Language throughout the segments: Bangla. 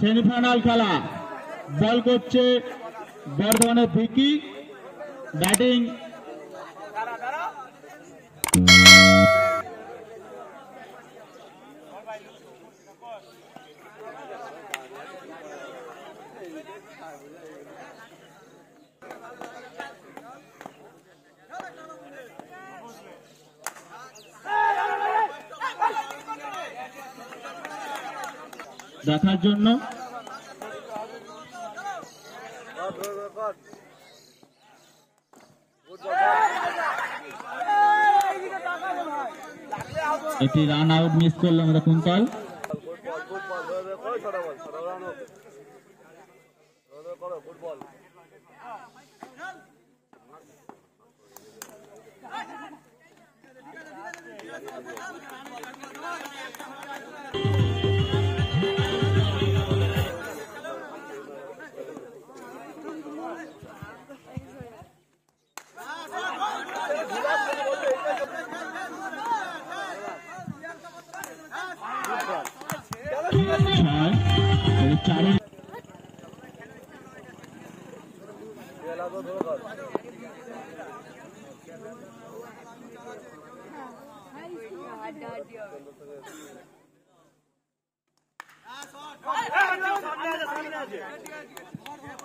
সেমিফাইনাল খেলা। বল করছে বর্ধমানের ভিকি। ব্যাটিং দেখার জন্য। একটি রান আউট মিস করল আমাদের কুন্তল।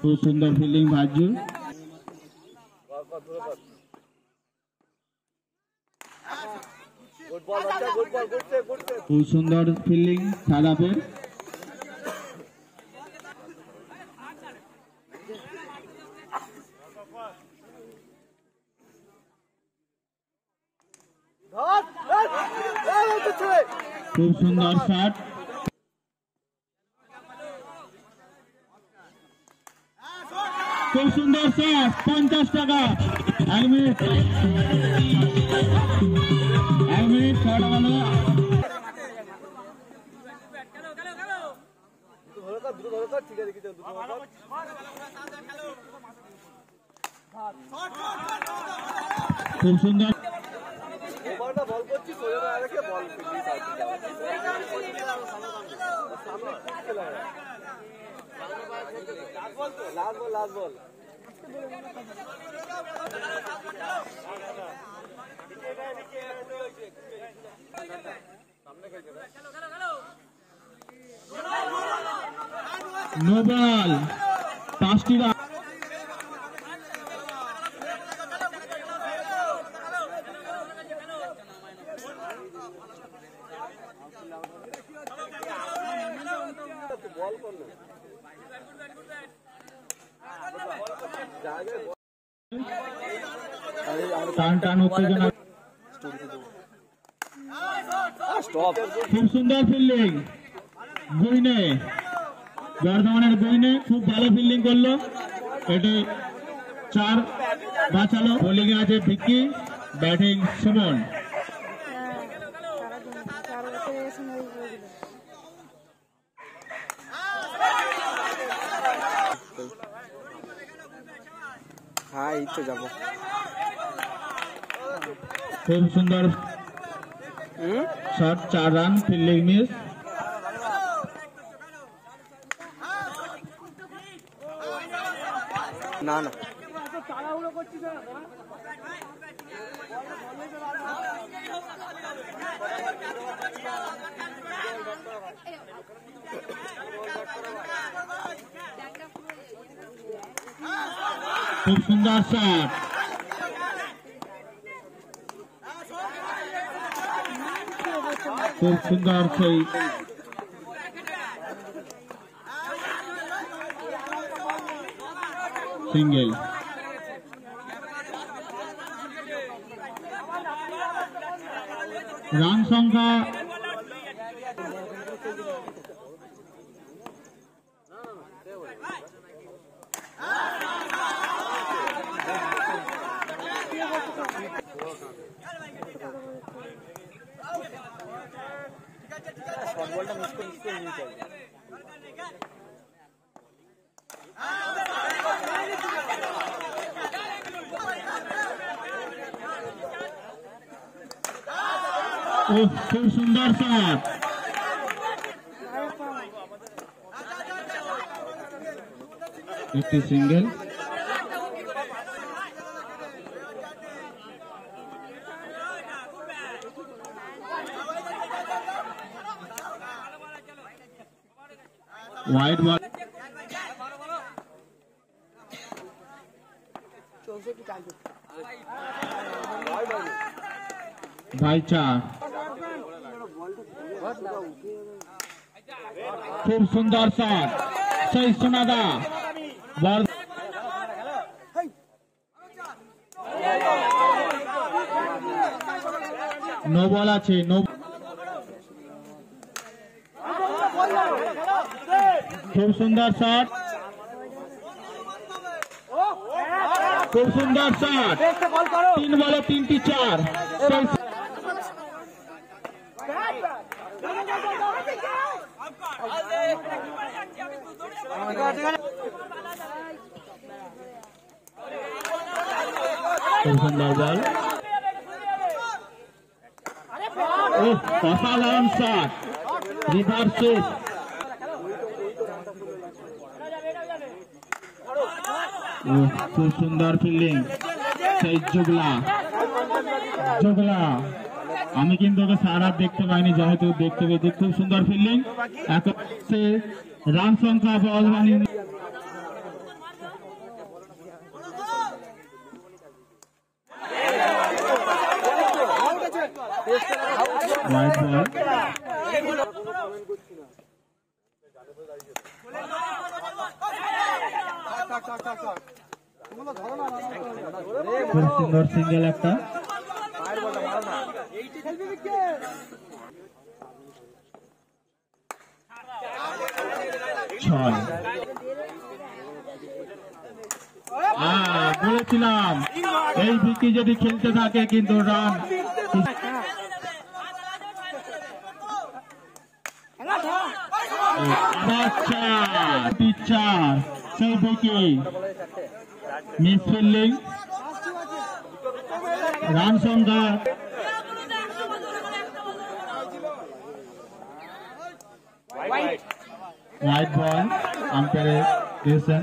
খুব সুন্দর ফিল্ডিং ভাজু খুব সুন্দর ফিল্ডিং সাদাপের সুন্দর খুব সুন্দর শট পঞ্চাশ টাকা। এক মিনিট। এক মিনিট শট খুব সুন্দর বল করছি সোজা না রেখে বল নো বল। পাঁচটি রান বল করল জায়গায় টান টান খুব সুন্দর ফিল্ডিং গুইনে বর্ধমানের গুইনে খুব ভালো ফিল্ডিং করল। এটি চার বাঁচালো। বোলিং আছে ভিক্কি ব্যাটিং সুমন চার বছরের সময় করে দিল হ্যাঁ যাব। খুব সুন্দর শট চার রান ফিল্ডিং মিস। না না। খুব সুন্দর শট খুব সুন্দর সেই সিঙ্গেল রান সংখ্যা करनी चाहिए खूब सुंदर सा Empty. সুন্দর শট আরে পাও একটি সিঙ্গেল ওয়াইড বল ভাই চার খুব সুন্দর শট সেই নো খুব সুন্দর শট খুব সুন্দর শট তিন বলে তিনটি চার। খুব সুন্দর বল অসাধারণ শট রিভার্স সুইচ ও খুব সুন্দর ফিল্ডিং। সেই জুগলা। জুগলা। আমি কিন্তু ওকে সারা দেখতে পাইনি, যেহেতু দেখতে পেয়েছি, খুব সুন্দর ফিল্ডিং। এখন রান সংখ্যা বল হোয়াইট বল খুব সুন্দর সিঙ্গেল একটা ছয়। আহ, বলেছিলাম এই বিকি যদি খেলতে থাকে কিন্তু রান আবার চার দুই চার সেই বিকি মিস ফিল্ডিং রান সংখ্যা হোয়াইট বল আম্পায়ারের ডিসিশন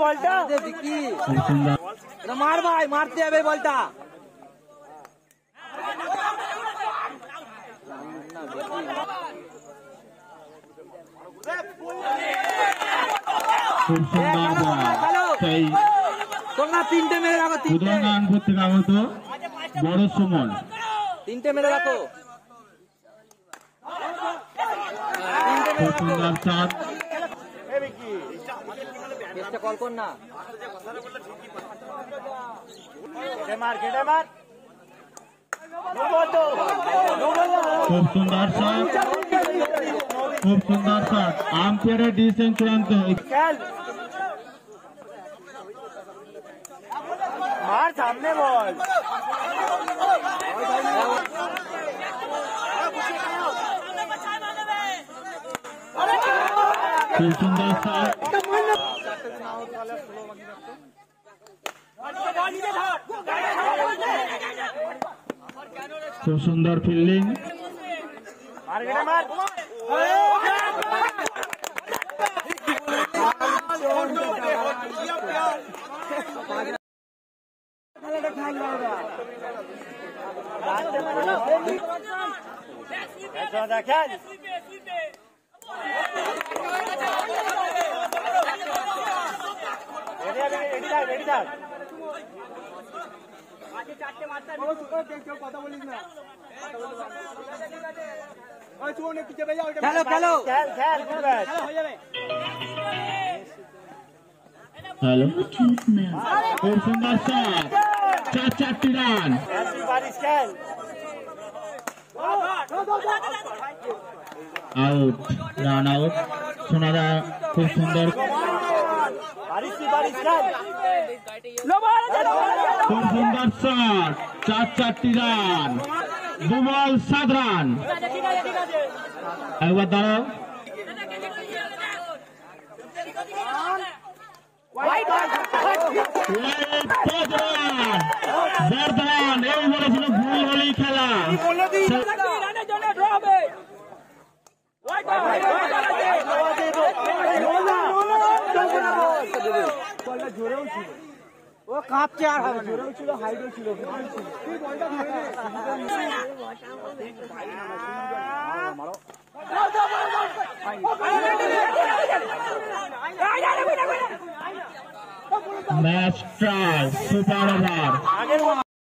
বলটা বিকি খুব সুন্দর মার ভাই মারতে হবে বলটা খুব সুন্দর সেই তিনটে মেরে রাখো তিনটে। উদয়নারায়ণপুর থেকে আগত বড় সুমন। তিনটে মেরে রাখো। খুব সুন্দর চাঁদ কল কর না। খুব সুন্দর শট খুব সুন্দর শট আম্পায়ারের ডিসিশন চূড়ান্ত মার সামনে বল খুব সুন্দর শট খুব সুন্দর ফিল্ডিং খেলো খেলো হ্যালো খুব সুন্দর শট চার চারটি রান আউট রান আউট সোনাদা খুব সুন্দর খুব সুন্দর শট চার চারটি রান দু বল সাত রান একবার দাঁড়াও এই বলেছিল ভুল হলেই খেলা বলটা জোরেও ছিল। ও কাঁপছে আর হবে জোরেও ছিল হাইটও ছিল ম্যাচ ট্রাই সুপার ওভার।